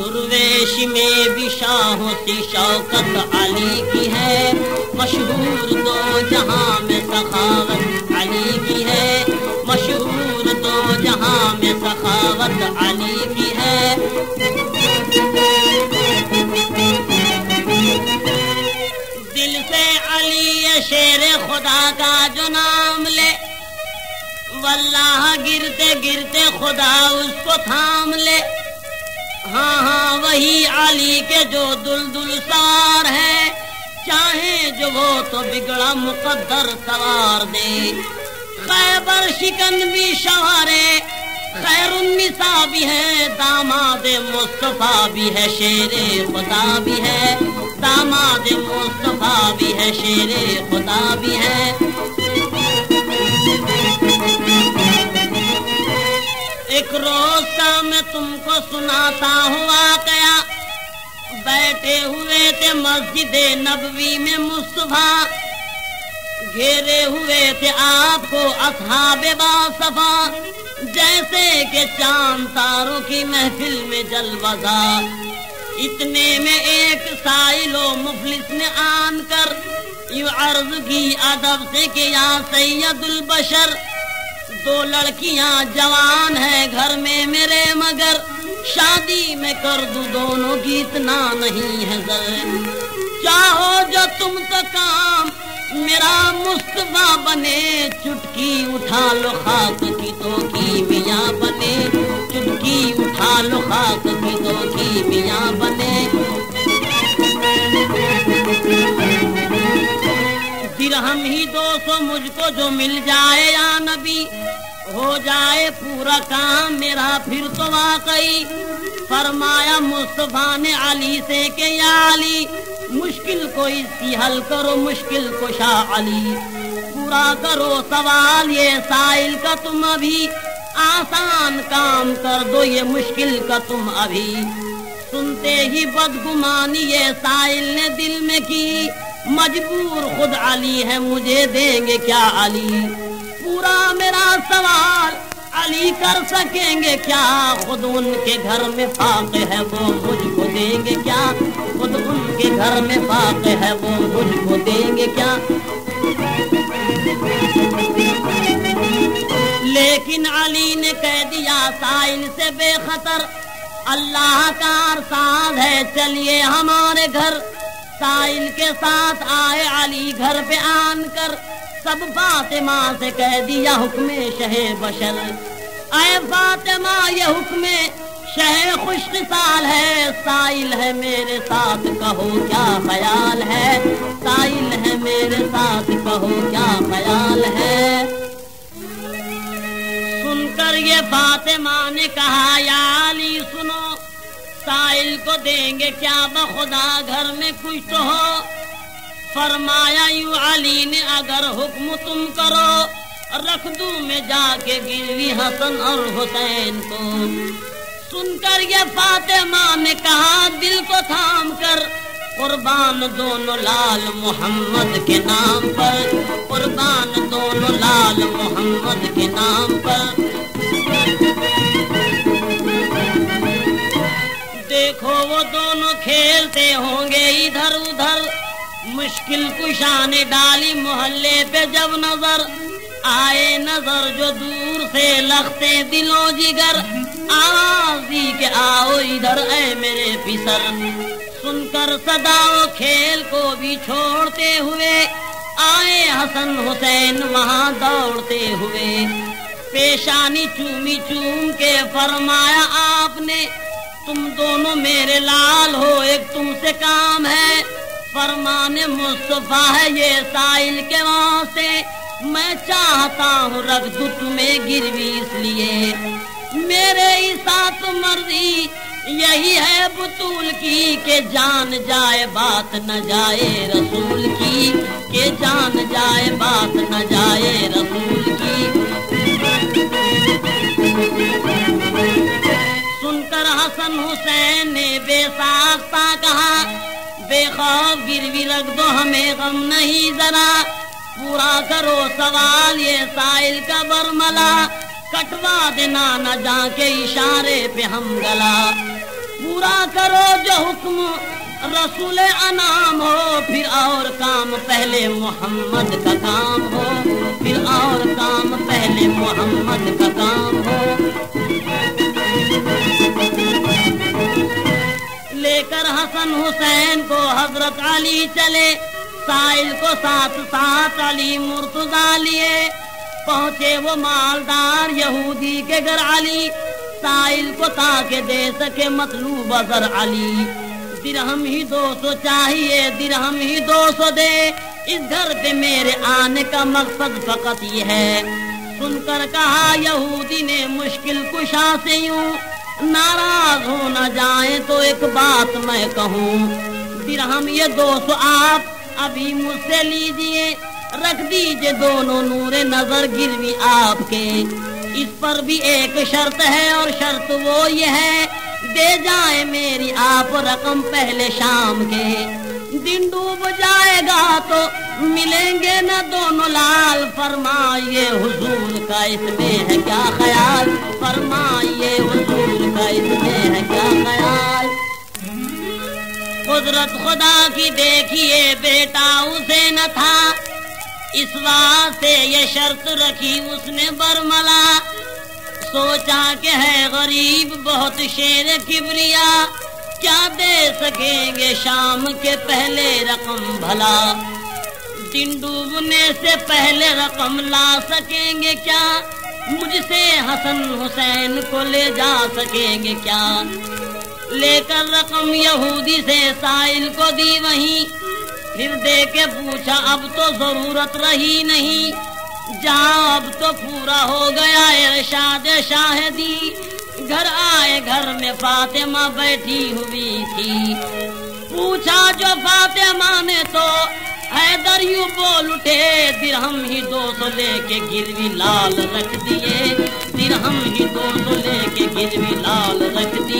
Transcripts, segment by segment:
درویش میں بھی شاہوں شوکت علی کی ہے۔ مشہور دو جہاں میں سخاوت علی کی ہے۔ مشہور دو جہاں میں سخاوت علی کی ہے۔ دل سے علی شیر خدا کا۔ وہی علی کے جو دل دل سار ہے، چاہے جو وہ تو بگڑا مقدر سوار دے۔ خیبر شکن بھی شوارے، خیر النساء بھی ہے، داماد مصطفیٰ بھی ہے، شیر خدا بھی ہے۔ داماد مصطفیٰ بھی ہے، شیر خدا بھی ہے۔ ایک روز کا میں تم کو سناتا ہوں بیٹھے ہوئے تھے مسجد نبوی میں مصطفیٰ۔ گھیرے ہوئے تھے آپ کو اصحاب باصفا۔ جیسے کہ چاند تاروں کی محفل میں جلوزا اتنے میں ایک سائل و مفلس نے آن کر یوں عرض کی ادب سے کہ یا سید البشر، دو لڑکیاں جوان ہیں گھر میں میرے مگر۔ شادی میں کر دوں دونوں کی اتنا نہیں ہے زر چاہو جو تم تو کام میرا مصطفیٰ بنے، چٹکی اٹھا لو خاک کی تو کی میاں بنے۔ چٹکی اٹھا لو خاک کی تو کی میاں بنے۔ درہم ہی دو سو مجھ کو جو مل جائے یا نبی۔ ہو جائے پورا کام میرا، پھر تو واقعی فرمایا مصطفیٰ نے علی سے کہ یا علی، مشکل کو اس کی حل کرو، مشکل کو شاہ علی۔ پورا کرو سوال، یہ سائل کا تم ابھی۔ آسان کام کر دو، یہ مشکل کا تم ابھی۔ سنتے ہی بدگمانی، یہ سائل نے دل میں کی۔ مجبور خود علی ہے، مجھے دیں گے کیا علی؟ پورا میرا سوال علی کر سکیں گے کیا؟ خود ان کے گھر میں فاق ہے وہ مجھ کو دیں گے کیا؟ خود ان کے گھر میں فاق ہے وہ مجھ کو دیں گے کیا؟ لیکن علی نے کہہ دیا سائل سے بے خطر، اللہ کا ارساد ہے، چلیے ہمارے گھر۔ سائل کے ساتھ آئے علی گھر پہ آن کر۔ سب فاطمہ سے کہہ دیا حکم شہ بشر۔ اے فاطمہ، یہ حکم شہ خوش سال ہے۔ سائل ہے میرے ساتھ، کہو کیا خیال ہے؟ سائل ہے میرے ساتھ، کہو کیا خیال ہے؟ سن کر یہ فاطمہ نے کہا، یا علی، سنو، سائل کو دیں گے کیا بخدا گھر میں کچھ تو؟ ہو فرمایا یوں علی نے اگر حکم تم کرو، رکھ دوں میں جا کے گروی حسن اور حسین کو۔ سن کر یہ فاطمہ نے کہا، دل کو تھام کر، قربان دونوں لال محمد کے نام پر۔ قربان دونوں لال محمد کے نام پر۔ دیکھو، وہ دونوں کھیلتے ہوں گے مشکل کشان ڈالی محلے پہ جب نظر آئے نظر جو دور سے لگتے دلوں جگر۔ آوازی کے آؤ ادھر، اے میرے پسر۔ سن کر صداؤ کھیل کو بھی چھوڑتے ہوئے، آئے حسن حسین وہاں دوڑتے ہوئے۔ پیشانی چومی چوم کے فرمایا، آپ نے، تم دونوں میرے لال ہو، ایک تم سے کام ہے۔ فرمان مصطفیٰ ہے یہ سائل کے واسطے میں چاہتا ہوں رکھ دوں تمہیں گروی اس لیے۔ میرے ساتھ مرضی، یہی ہے بطول کی کہ جان جائے بات نہ جائے رسول کی۔ کہ جان جائے بات نہ جائے رسول کی۔ سن کر حسن حسین نے بے ساختہ کہا بے خوف گروی رکھ دو ہمیں غم نہیں ذرا۔ پورا کرو سوال یہ سائل کا برملا کٹوا دینا نہ جا کے اشارے پہ ہم گلا۔ پورا کرو جو حکم رسول انعام ہو۔ پھر اور کام پہلے محمد کا کام ہو۔ پھر اور کام پہلے محمد کو علی چلے سائل کو ساتھ ساتھ علی مرتضا لیے پہنچے وہ مالدار یہودی کے گھر علی سائل کو تاکہ دے سکے مطلوب ازر علی درہم ہی دو سو چاہیے درہم ہی دو سو دے اس گھر پہ میرے آنے کا مقصد فقط یہ ہے سن کر کہا یہودی نے مشکل کشا سے یوں ناراض ہو نہ جائیں تو ایک بات میں کہوں درہم یہ دو سو آپ ابھی مجھ سے لیجیے۔ رکھ دیجیے دونوں نور نظر گروی آپ کے۔ اس پر بھی ایک شرط ہے اور شرط وہ یہ ہے، دے جائے میری آپ رقم پہلے شام کے۔ دن ڈوب جائے گا تو ملیں گے نہ دونوں لال۔ فرمائیے حضور کا اس میں ہے کیا خیال؟ فرمائیے حضور کا اس میں ہے کیا خیال؟ قدرت خدا کی دیکھیے بیٹا، اسے نہ تھا۔ اس واسطے یہ شرط رکھی اس نے برملا۔ سوچا کہ ہے غریب، بہت شیر کبریا۔ کیا دے سکیں گے شام کے پہلے رقم بھلا؟ دن ڈوبنے سے پہلے رقم لا سکیں گے کیا؟ مجھ سے حسن حسین کو لے جا سکیں گے کیا؟ لے کر رقم یہودی سے سائل کو دی وہیں۔ پھر دے کے پوچھا، اب تو ضرورت رہی نہیں۔ جہاں اب تو پورا ہو گیا ارشاد شاہدی گھر آئے گھر میں فاطمہ بیٹھی ہوئی تھی۔ پوچھا، جو فاطمہ نے تو حیدر یوں بول اٹھے، درہم ہی دو سو لے کے گروی لال رکھ دیے۔ درہم ہی دو سو لے کے گروی لال رکھ دیے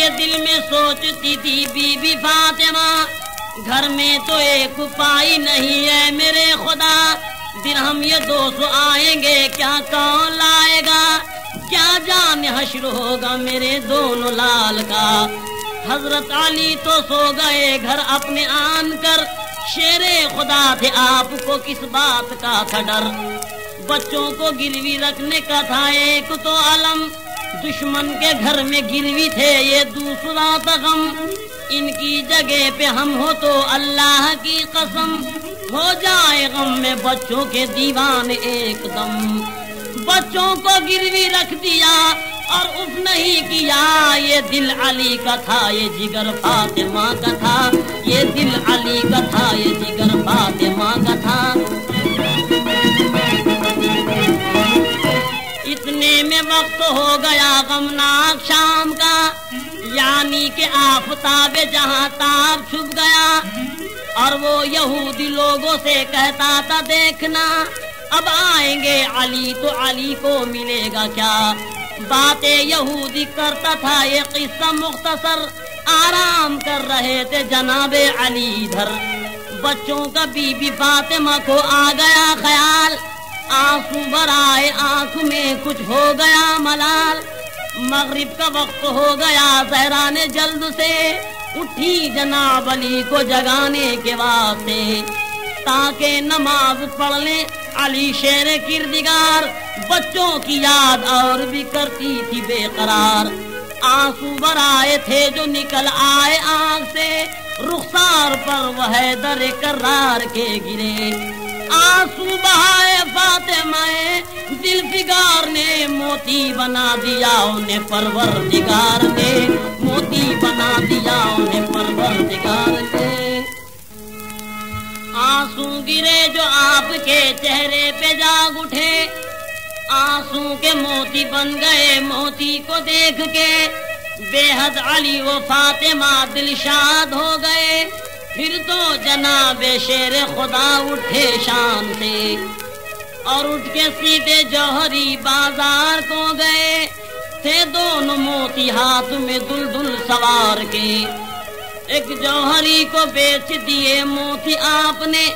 یہ دل میں سوچتی تھی بی بی فاطمہ، گھر میں تو ایک پائی نہیں ہے میرے خدا۔ درہم یہ دو سو آئیں گے، کیا کون لائے گا؟ کیا جان حشر ہوگا میرے دونوں لال کا؟ حضرت علی تو سو گئے گھر اپنے آن کر۔ شیر خدا تھے آپ کو کس بات کا تھا ڈر بچوں کو گروی رکھنے کا تھا ایک تو علم۔ دشمن کے گھر میں گروی تھے یہ دوسرا تغم ان کی جگہ پہ ہم ہو تو اللہ کی قسم۔ ہو جائے غم میں بچوں کے دیوان ایک دم۔ بچوں کو گروی رکھ دیا اور اف نہیں کیا، یہ دل علی کا تھا، یہ جگر فاطمہ کا تھا۔ یہ دل علی کا تھا، یہ جگر فاطمہ کا تھا۔ اتنے میں وقت ہو گیا غمناک شام کا۔ یعنی کہ آفتاب جہاں تاب چھپ گیا۔ اور وہ یہودی لوگوں سے کہتا تھا، دیکھنا، اب آئیں گے علی تو علی کو ملے گا کیا؟ باتیں یہودی کرتا تھا، یہ قصہ مختصر آرام کر رہے تھے جناب علی ادھر بچوں کا بی بی فاطمہ کو آ گیا خیال۔ آنسو برائے آنکھ میں کچھ ہو گیا ملال۔ مغرب کا وقت ہو گیا زہرا نے جلد سے۔ اٹھی جناب علی کو جگانے کے واسطے۔ تاکہ نماز پڑھ لیں۔ علی شیر کردگار۔ بچوں کی یاد اور بھی کرتی تھی بے قرار۔ آنسو برائے تھے جو نکل آئے آنکھ سے۔ رخسار پر وہ در کرار کے گرے۔ آنسو بہائے فاطمہ دل فگار نے موتی بنا دیا انہیں پرور دگار نے، موتی بنا دیا انہیں پرور دگار نے۔ آنسو گرے جو آپ کے چہرے پہ جاگ اٹھے، آنسو کے موتی بن گئے، موتی کو دیکھ کے بے حد علی و فاطمہ دل شاد ہو گئے۔ پھر تو جناب شیر خدا اٹھے شان سے اور اٹھ کے سیدھے جوہری بازار کو گئے، تھے دونوں موتی ہاتھ میں دل دل سوار کے۔ ایک جوہری کو بیچ دیے موتی آپ نے،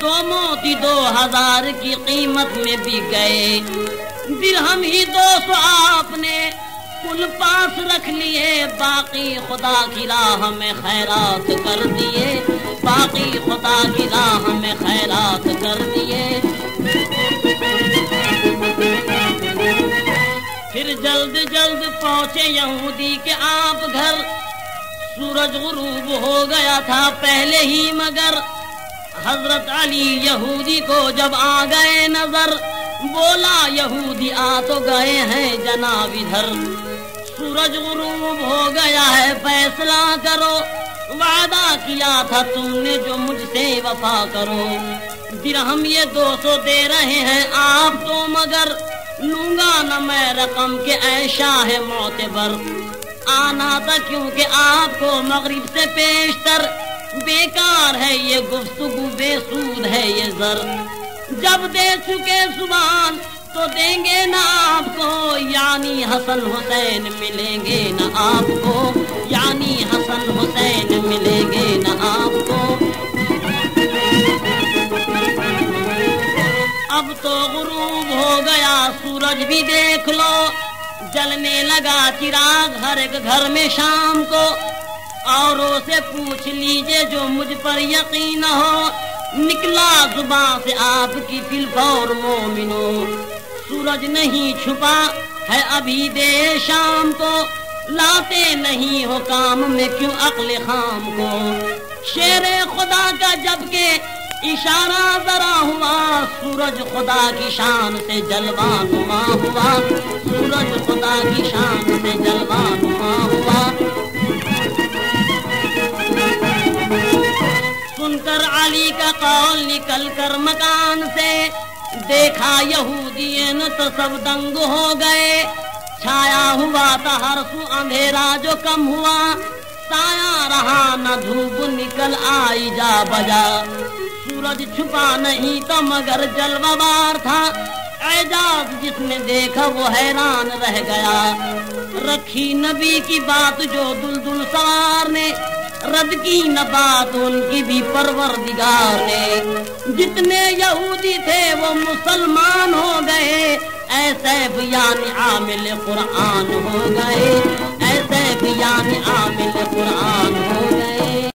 دو موتی دو ہزار کی قیمت میں بھی گئے۔ درہم ہی دو سو آپ نے کل پاس رکھ لیے، باقی خدا کی راہ میں خیرات کر دیے۔ باقی خدا کی راہ میں خیرات کر دیے۔ پھر جلد جلد پہنچے یہودی کے آپ گھر۔ سورج غروب ہو گیا تھا پہلے ہی، مگر حضرت علی یہودی کو جب آ گئے نظر۔ بولا یہودی آ تو گئے ہیں جناب ادھر۔ سورج غروب ہو گیا ہے، فیصلہ کرو۔ وعدہ کیا تھا تم نے جو مجھ سے وفا کرو۔ درہم یہ دو سو دے رہے ہیں آپ تو، مگر لوں گا نہ میں رقم کے ایشا ہے معتبر۔ آنا تھا کیونکہ آپ کو مغرب سے پیشتر۔ بیکار ہے یہ گفتگو، بے سود ہے یہ زر۔ جب دے چکے زبان تو دیں گے نہ آپ کو یعنی حسن حسین ملیں گے نہ آپ کو۔ یعنی حسن حسین ملیں گے نہ آپ کو۔ اب تو غروب ہو گیا، سورج بھی دیکھ لو۔ جلنے لگا چراغ ہر ایک گھر میں شام کو۔ اوروں سے پوچھ لیجیے جو مجھ پر یقین ہو۔ نکلا زبان سے آپ کی فلفور مومنو سورج نہیں چھپا ہے ابھی دے شام کو۔ لاتے نہیں ہو کام میں کیوں عقل خام کو۔ شیر خدا کا جب کے اشارہ ذرا ہوا، سورج خدا کی شان سے جلوہ نما ہوا۔ سورج خدا کی شان سے جلوہ نما کا قول نکل کر مکان سے دیکھا یہودی تو سب دنگ ہو گئے۔ چھایا ہوا تھا ہر سو اندھیرا جو کم ہوا۔ سایہ رہا نہ دھوپ نکل آئی جا بجا۔ سورج چھپا نہیں تو مگر جلوہ بار تھا۔ اعجاز جس نے دیکھا وہ حیران رہ گیا۔ رکھی نبی کی بات جو دل دل سوار نے۔ رد کی نہ بات ان کی بھی پروردگار نے۔ جتنے یہودی تھے وہ مسلمان ہو گئے۔ ایسے بیان یعنی عامل قرآن ہو گئے۔ ایسے بیان یعنی عامل قرآن ہو